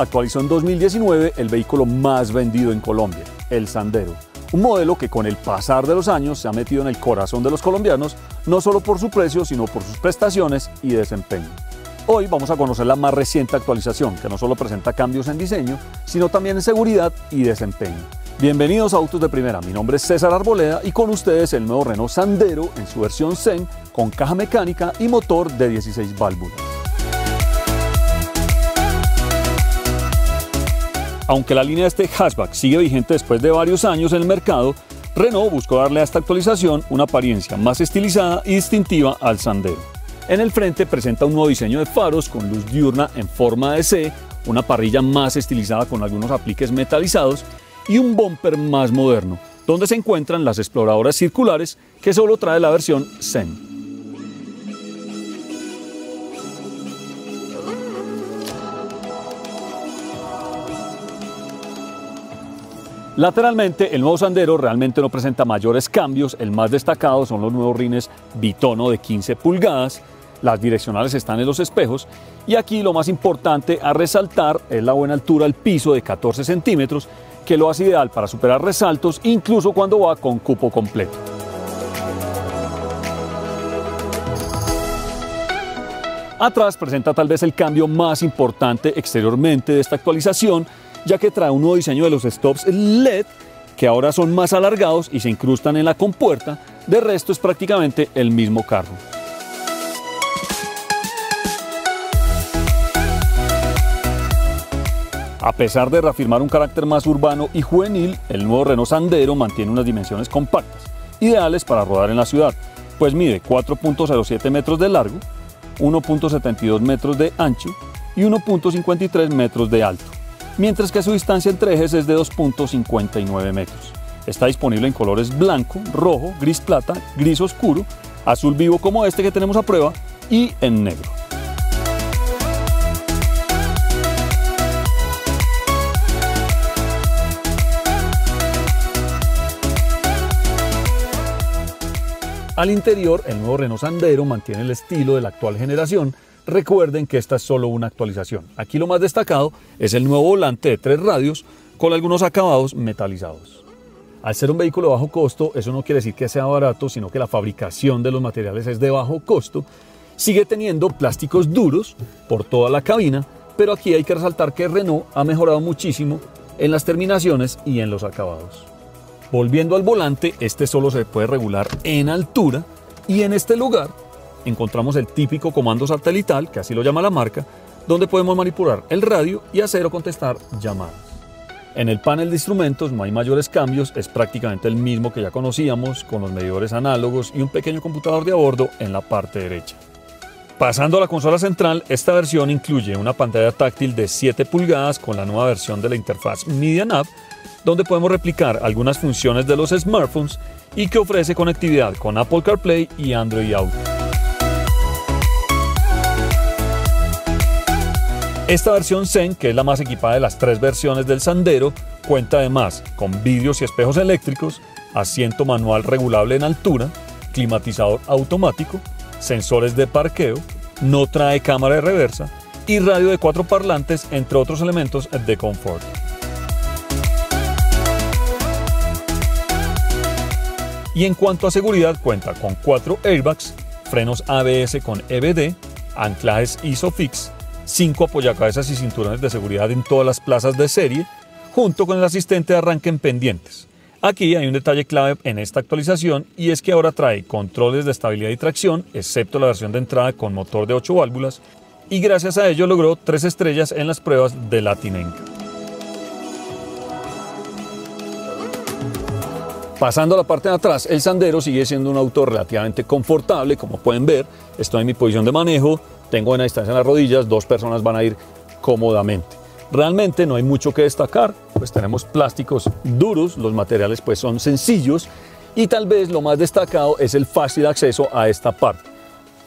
actualizó en 2019 el vehículo más vendido en Colombia, el Sandero. Un modelo que con el pasar de los años se ha metido en el corazón de los colombianos, no solo por su precio, sino por sus prestaciones y desempeño. Hoy vamos a conocer la más reciente actualización, que no solo presenta cambios en diseño, sino también en seguridad y desempeño. Bienvenidos a Autos de Primera, mi nombre es César Arboleda y con ustedes el nuevo Renault Sandero en su versión Zen con caja mecánica y motor de 16 válvulas. Aunque la línea de este hatchback sigue vigente después de varios años en el mercado, Renault buscó darle a esta actualización una apariencia más estilizada y distintiva al Sandero. En el frente presenta un nuevo diseño de faros con luz diurna en forma de C, una parrilla más estilizada con algunos apliques metalizados y un bumper más moderno, donde se encuentran las exploradoras circulares que solo trae la versión Zen. Lateralmente, el nuevo Sandero realmente no presenta mayores cambios. El más destacado son los nuevos rines bitono de 15 pulgadas. Las direccionales están en los espejos. Y aquí lo más importante a resaltar es la buena altura al piso de 14 centímetros, que lo hace ideal para superar resaltos, incluso cuando va con cupo completo. Atrás presenta tal vez el cambio más importante exteriormente de esta actualización, ya que trae un nuevo diseño de los stops LED que ahora son más alargados y se incrustan en la compuerta, de resto es prácticamente el mismo carro. A pesar de reafirmar un carácter más urbano y juvenil, el nuevo Renault Sandero mantiene unas dimensiones compactas, ideales para rodar en la ciudad, pues mide 4.07 metros de largo, 1.72 metros de ancho y 1.53 metros de alto mientras que su distancia entre ejes es de 2.59 metros. Está disponible en colores blanco, rojo, gris plata, gris oscuro, azul vivo como este que tenemos a prueba y en negro. Al interior, el nuevo Renault Sandero mantiene el estilo de la actual generación, Recuerden que esta es solo una actualización. Aquí lo más destacado es el nuevo volante de tres radios con algunos acabados metalizados. Al ser un vehículo de bajo costo, eso no quiere decir que sea barato, sino que la fabricación de los materiales es de bajo costo. Sigue teniendo plásticos duros por toda la cabina, pero aquí hay que resaltar que Renault ha mejorado muchísimo en las terminaciones y en los acabados. Volviendo al volante, este solo se puede regular en altura y en este lugar encontramos el típico comando satelital, que así lo llama la marca, donde podemos manipular el radio y hacer o contestar llamadas. En el panel de instrumentos no hay mayores cambios, es prácticamente el mismo que ya conocíamos, con los medidores análogos y un pequeño computador de a bordo en la parte derecha. Pasando a la consola central, esta versión incluye una pantalla táctil de 7 pulgadas con la nueva versión de la interfaz MediaNav, donde podemos replicar algunas funciones de los smartphones y que ofrece conectividad con Apple CarPlay y Android Auto. Esta versión Zen, que es la más equipada de las tres versiones del Sandero, cuenta además con vidrios y espejos eléctricos, asiento manual regulable en altura, climatizador automático, sensores de parqueo, no trae cámara de reversa y radio de cuatro parlantes, entre otros elementos de confort. Y en cuanto a seguridad, cuenta con cuatro airbags, frenos ABS con EBD, anclajes ISOFIX, cinco apoyacabezas y cinturones de seguridad en todas las plazas de serie, junto con el asistente de arranque en pendientes. Aquí hay un detalle clave en esta actualización y es que ahora trae controles de estabilidad y tracción, excepto la versión de entrada con motor de 8 válvulas, y gracias a ello logró tres estrellas en las pruebas de Latinenca. Pasando a la parte de atrás, el Sandero sigue siendo un auto relativamente confortable, como pueden ver, estoy en mi posición de manejo, tengo una distancia en las rodillas, dos personas van a ir cómodamente. Realmente no hay mucho que destacar, pues tenemos plásticos duros, los materiales pues son sencillos y tal vez lo más destacado es el fácil acceso a esta parte,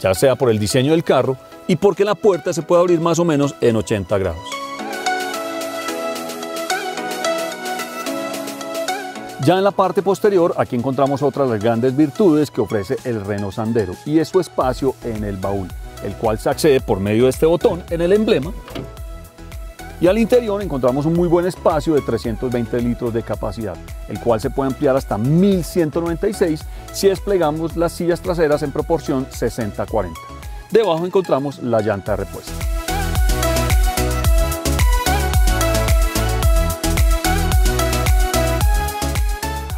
ya sea por el diseño del carro y porque la puerta se puede abrir más o menos en 80 grados. Ya en la parte posterior, aquí encontramos otras de las grandes virtudes que ofrece el Renault Sandero y es su espacio en el baúl el cual se accede por medio de este botón en el emblema y al interior encontramos un muy buen espacio de 320 litros de capacidad, el cual se puede ampliar hasta 1196 si desplegamos las sillas traseras en proporción 60-40. Debajo encontramos la llanta de repuesto.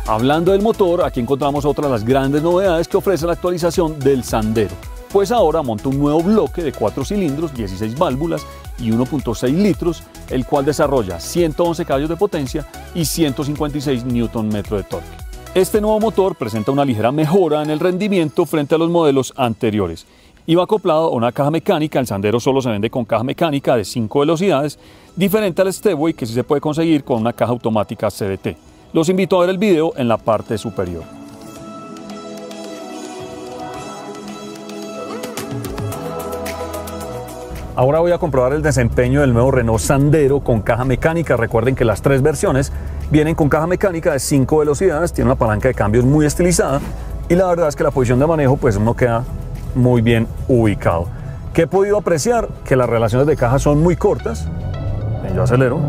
Hablando del motor, aquí encontramos otra de las grandes novedades que ofrece la actualización del Sandero, pues ahora monta un nuevo bloque de 4 cilindros, 16 válvulas y 1.6 litros, el cual desarrolla 111 caballos de potencia y 156 Nm de torque. Este nuevo motor presenta una ligera mejora en el rendimiento frente a los modelos anteriores va acoplado a una caja mecánica. El Sandero solo se vende con caja mecánica de 5 velocidades, diferente al Stepway que sí se puede conseguir con una caja automática CDT. Los invito a ver el video en la parte superior. Ahora voy a comprobar el desempeño del nuevo Renault Sandero con caja mecánica. Recuerden que las tres versiones vienen con caja mecánica de 5 velocidades, tiene una palanca de cambios muy estilizada y la verdad es que la posición de manejo pues uno queda muy bien ubicado. ¿Qué he podido apreciar? Que las relaciones de caja son muy cortas. Yo acelero.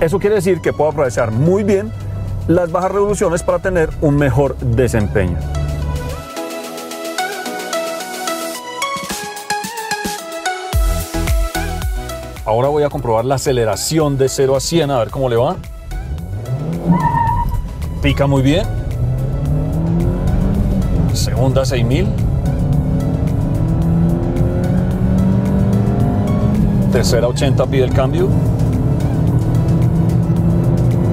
Eso quiere decir que puedo aprovechar muy bien las bajas revoluciones para tener un mejor desempeño. Ahora voy a comprobar la aceleración de 0 a 100 a ver cómo le va. Pica muy bien. Segunda 6000. Tercera 80 pide el cambio.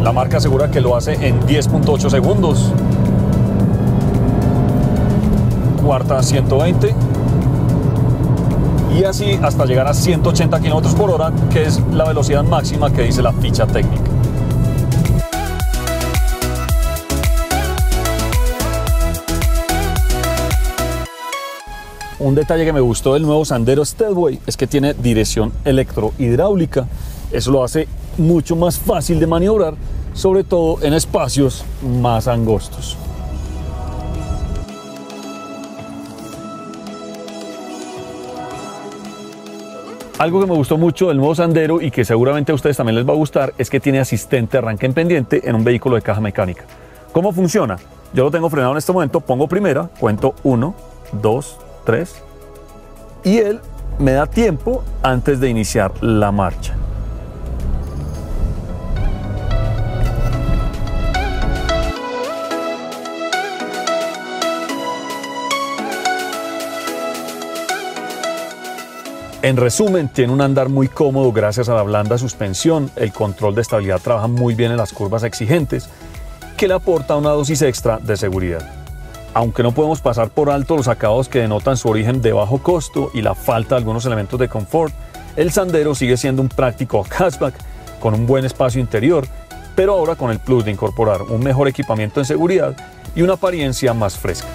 La marca asegura que lo hace en 10.8 segundos. Cuarta 120. Y así hasta llegar a 180 km por hora, que es la velocidad máxima que dice la ficha técnica. Un detalle que me gustó del nuevo Sandero Steadway es que tiene dirección electrohidráulica. Eso lo hace mucho más fácil de maniobrar sobre todo en espacios más angostos. Algo que me gustó mucho del nuevo Sandero y que seguramente a ustedes también les va a gustar es que tiene asistente arranque en pendiente en un vehículo de caja mecánica. ¿Cómo funciona? Yo lo tengo frenado en este momento, pongo primera, cuento 1, 2, 3 y él me da tiempo antes de iniciar la marcha. En resumen, tiene un andar muy cómodo gracias a la blanda suspensión, el control de estabilidad trabaja muy bien en las curvas exigentes, que le aporta una dosis extra de seguridad. Aunque no podemos pasar por alto los acabados que denotan su origen de bajo costo y la falta de algunos elementos de confort, el Sandero sigue siendo un práctico hatchback con un buen espacio interior, pero ahora con el plus de incorporar un mejor equipamiento en seguridad y una apariencia más fresca.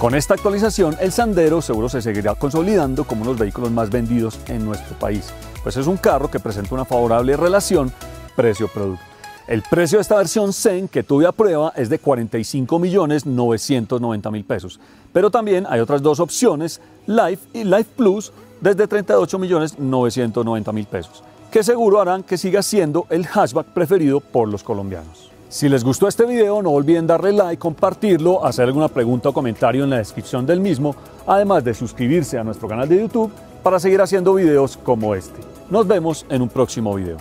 Con esta actualización, el Sandero seguro se seguirá consolidando como uno de los vehículos más vendidos en nuestro país, pues es un carro que presenta una favorable relación precio-producto. El precio de esta versión Zen que tuve a prueba es de 45 millones 990 mil pesos, pero también hay otras dos opciones, Life y Life Plus, desde 38 millones 990 mil pesos, que seguro harán que siga siendo el hatchback preferido por los colombianos. Si les gustó este video, no olviden darle like, compartirlo, hacer alguna pregunta o comentario en la descripción del mismo, además de suscribirse a nuestro canal de YouTube para seguir haciendo videos como este. Nos vemos en un próximo video.